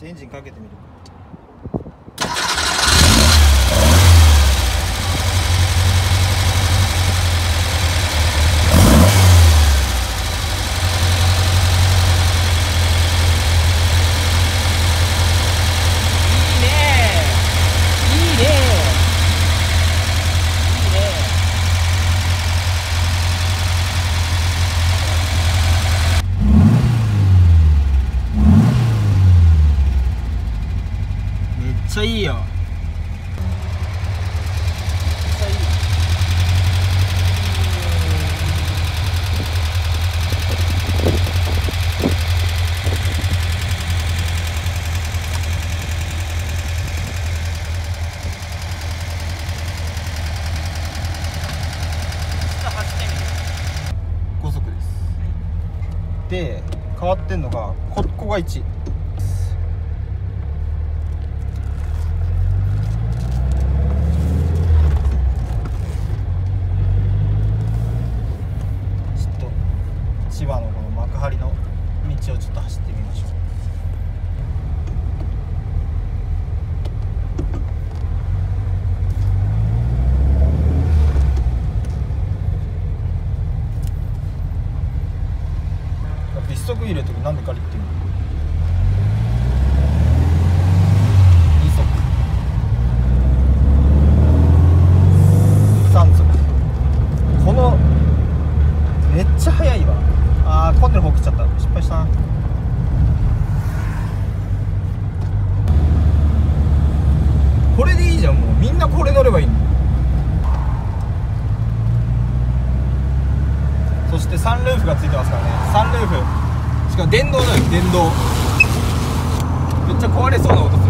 エンジンかけてみるいいねいいねいいねめっちゃいいよめっちゃいい。ちょっと走ってみる5速ですで変わってんのがこここが1ちょっと千葉のこの幕張の道をちょっと走ってみましょう。一足入れときなんで借りっていうの？二足。三足。このめっちゃ速いわ。あー混んでる方食っちゃったなこれでいいじゃんもう。みんなこれ乗ればいいそしてサンルーフがついてますからね。サンルーフ。しかも電動だよ電動。めっちゃ壊れそうな音